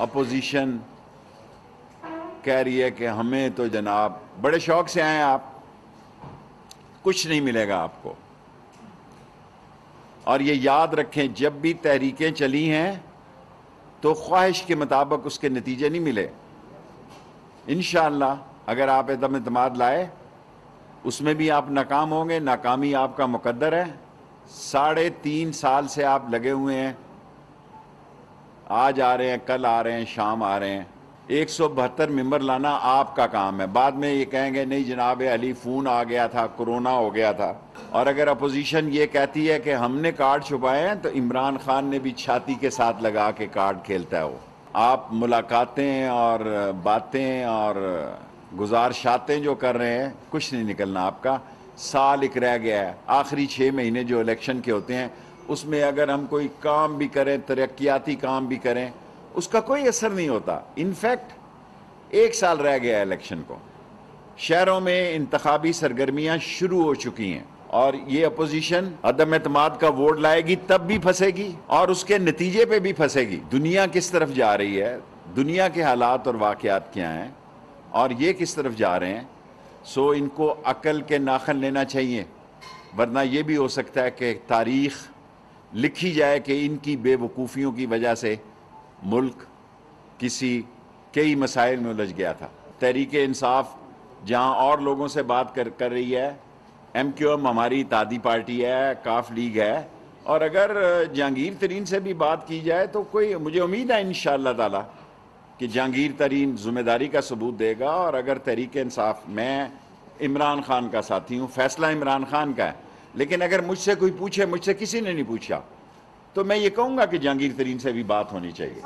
Opposition कह रही है कि हमें तो जनाब, बड़े शौक से आए आप। कुछ नहीं मिलेगा आपको। और ये याद रखें, जब भी तहरीकें चली हैं तो ख्वाहिश के मुताबिक उसके नतीजे नहीं मिले। इन अगर आप एकदम अतमाद लाए, उसमें भी आप नाकाम होंगे। नाकामी आपका मुकद्दर है। साढ़े तीन साल से आप लगे हुए हैं। आज आ रहे हैं, कल आ रहे हैं, शाम आ रहे हैं। एक सौ बहत्तर मेंबर लाना आपका काम है। बाद में ये कहेंगे, नहीं जनाब अली फ़ोन आ गया था, कोरोना हो गया था। और अगर अपोजिशन ये कहती है कि हमने कार्ड छुपाए हैं तो इमरान खान ने भी छाती के साथ लगा के कार्ड खेलता है वो। आप मुलाकातें और बातें और गुजारशातें जो कर रहे हैं, कुछ नहीं निकलना आपका। साल एक रह गया है। आखिरी छः महीने जो इलेक्शन के होते हैं उसमें अगर हम कोई काम भी करें, तरक्याती काम भी करें, उसका कोई असर नहीं होता। इनफैक्ट एक साल रह गया इलेक्शन को। शहरों में इंतबी सरगर्मियाँ शुरू हो चुकी हैं और ये अपोजिशन अदम अतमाद का वोट लाएगी, तब भी फंसेगी और उसके नतीजे पे भी फंसेगी। दुनिया किस तरफ़ जा रही है? दुनिया के हालात और वाकयात क्या हैं? और ये किस तरफ़ जा रहे हैं? सो इनको अकल के नाखन लेना चाहिए, वरना ये भी हो सकता है कि तारीख लिखी जाए कि इनकी बेवकूफ़ियों की वजह से मुल्क किसी कई मसाइल में उलझ गया था। तहरीक इंसाफ, जहाँ और लोगों से बात कर कर रही है एम क्यू एम हमारी तादी पार्टी है, काफ लीग है, और अगर जहांगीर तरीन से भी बात की जाए तो कोई, मुझे उम्मीद है इन ताला कि जहांगीर तरीन ज़िम्मेदारी का सबूत देगा, और अगर तहरीक इंसाफ, मैं इमरान खान का साथी हूँ, फैसला इमरान खान का है लेकिन अगर मुझसे कोई पूछे, मुझसे किसी ने नहीं पूछा तो मैं ये कहूँगा कि जहांगीर तरीन से भी बात होनी चाहिए।